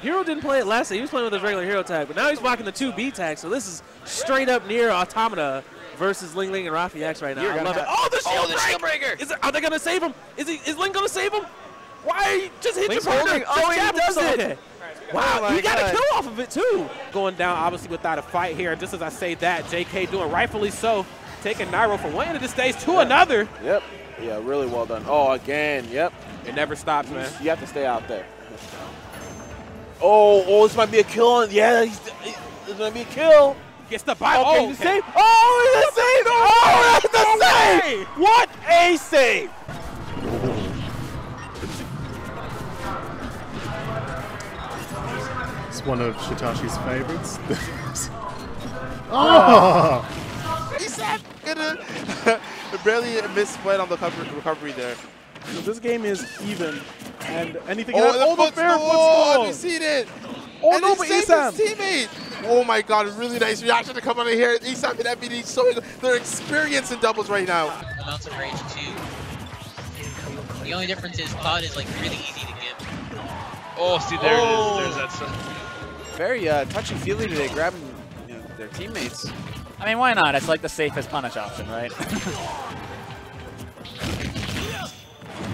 Hero didn't play it last time. He was playing with his regular hero tag, but now he's blocking the 2B tag. So this is straight up NieR Automata versus Ling Ling and Raffi X right now. You're I love it. Oh, the Oh, shield the break! shield breaker! Is it, are they gonna save him? Is he? Is Ling gonna save him? Why are you just hit Ling's your partner? holding- oh, he does it! Okay. Wow, Oh he got a kill off of it too. Going down, obviously, without a fight here. Just as I say that, JK doing rightfully so, taking Nairo from one end of the stage to another. Yep. Yeah, really well done. Oh, again. Yep. It never stops, man. You have to stay out there. Oh, oh, this might be a kill. On, yeah, he's, this might be a kill. Gets the buy. Okay, oh, the okay. save. Oh, the save. Oh, that's the save. What a save. It's one of Shitashi's favorites. oh! ASAP gonna barely missed point on the recovery there. So this game is even, and anything can Oh, happen. the Oh, the foot fair oh, have you seen it? Oh, and no, he but saved ESAM. his teammate. Oh my god, really nice reaction to come on in here. ESAM and MVD showing their experience in doubles right now. amounts of rage too. The only difference is Cloud is like really easy to give. Oh, see, there Oh. it is. There's that. stuff. Very uh, touchy-feely today, grabbing you know, their teammates. I mean, why not? It's like the safest punish option, right?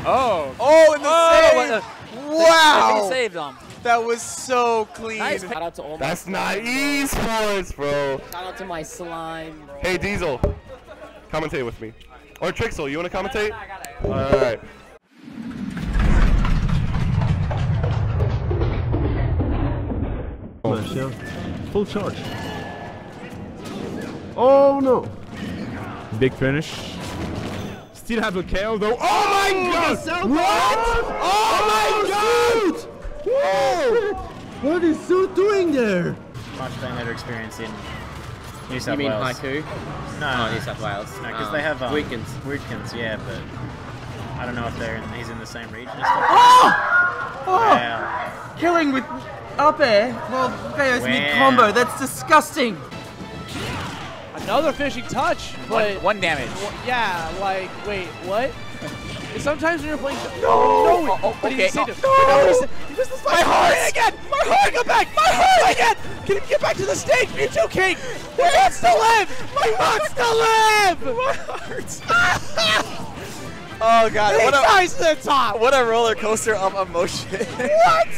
oh. Oh, and the Oh, save! what uh, the- wow! He saved them. That was so clean. Nice. Shout out to all my That's not esports, bro. Shout out to my slime. Bro. Hey, Diesel, commentate with me. Or Trixel, you want to commentate? All right. Full charge. Oh no! Big finish. Still have a KO though. Oh, my god! What? Oh, my god! Whoa! What is Suit doing there? Much better experience in New South Wales. You mean Wales. Haiku? No, Oh, New South Wales. No, because Um, they have um, Weekends. Weekends, yeah, but I don't know if they're in, he's in the same region and stuff. Oh! Wow. Killing with up air. Well, Veos Wow. mid combo. That's disgusting. Another fishing touch, One, one damage. yeah, like wait, what? Sometimes when you're playing, no, Oh, oh, but he okay. saved him. No. No, he sa- he missed the spike. My heart again! My heart, come back! My heart again! Can he get back to the stage, Mew2King? He wants still live! My wants still live! My heart! Oh god, He what a, to the top! what a roller coaster of emotion. What?